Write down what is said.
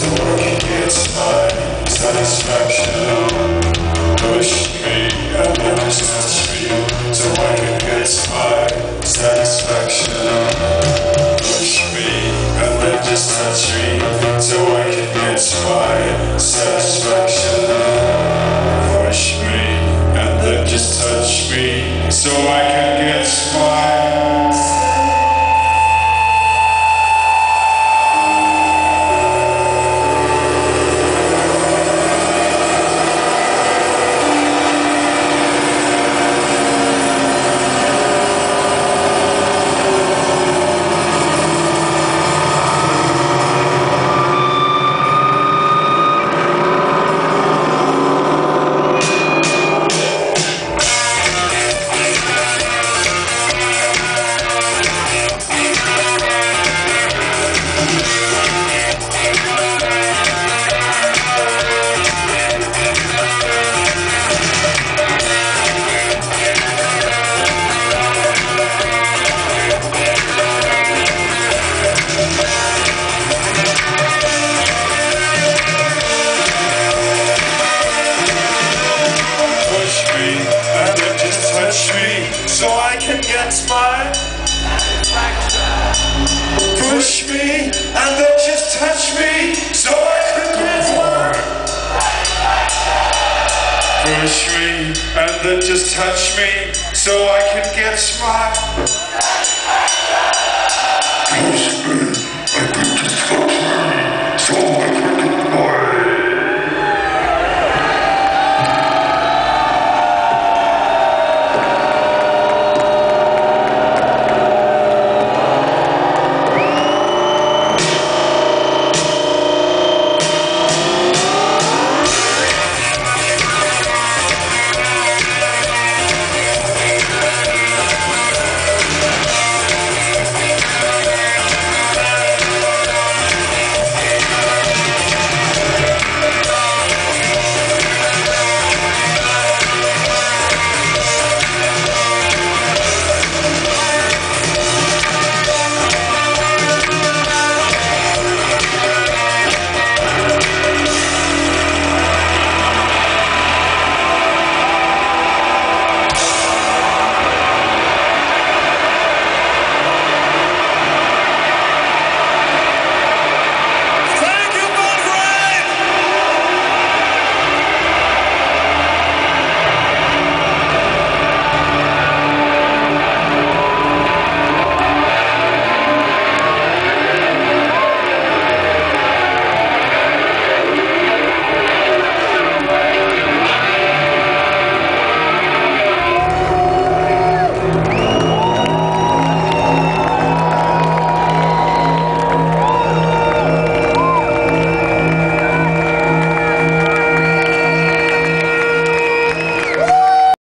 to working it's my satisfaction. Push me, I've never chance for So I can never chance satisfaction Push me, and then just touch me So I I can get my Push me and then just touch me so I can get my Push me and then just touch me so I can get my Push